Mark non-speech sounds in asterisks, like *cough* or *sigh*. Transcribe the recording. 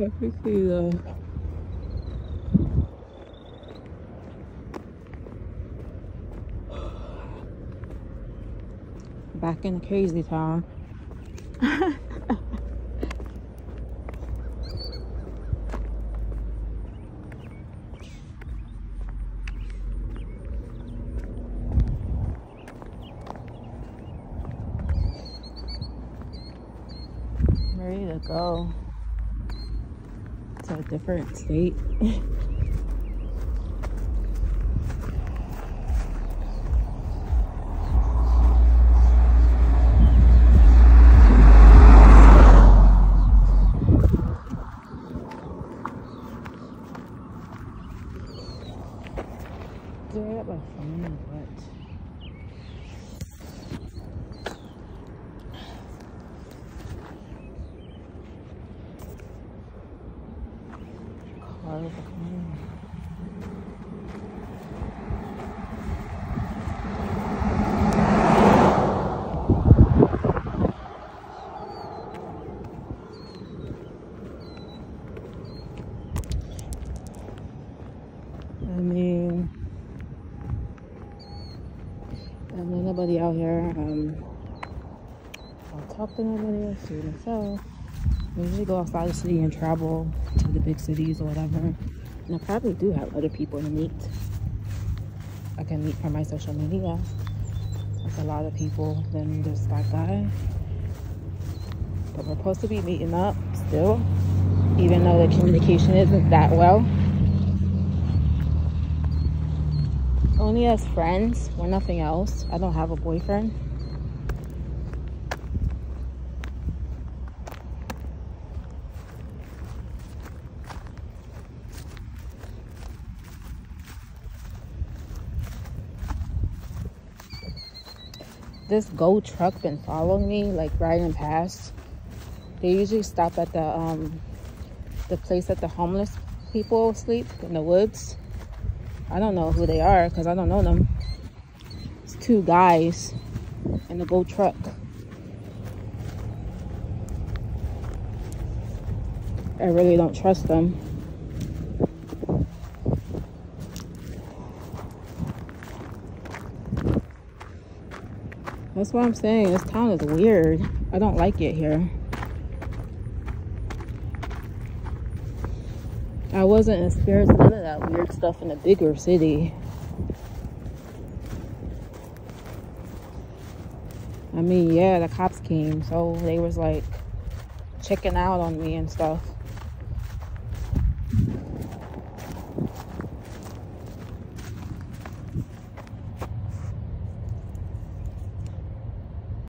Technically, though. Back in the crazy town. *laughs* ready to go to a different state. I my phone? What? Are coming. I mean, and then nobody out here. Um, I'll talk to nobody. I see myself. I usually go outside the city and travel to the big cities or whatever. And I probably do have other people to meet. I can meet from my social media. There's a lot of people than just that guy. But we're supposed to be meeting up still, even though the communication isn't that well. Only as friends, we're nothing else. I don't have a boyfriend. This gold truck been following me like riding past? They usually stop at the um the place that the homeless people sleep in the woods. I don't know who they are because i don't know them. It's two guys in the gold truck. I really don't trust them That's what I'm saying. This town is weird. I don't like it here. I wasn't in experiencing none of that weird stuff in a bigger city. I mean, yeah, the cops came, so they was like checking out on me and stuff.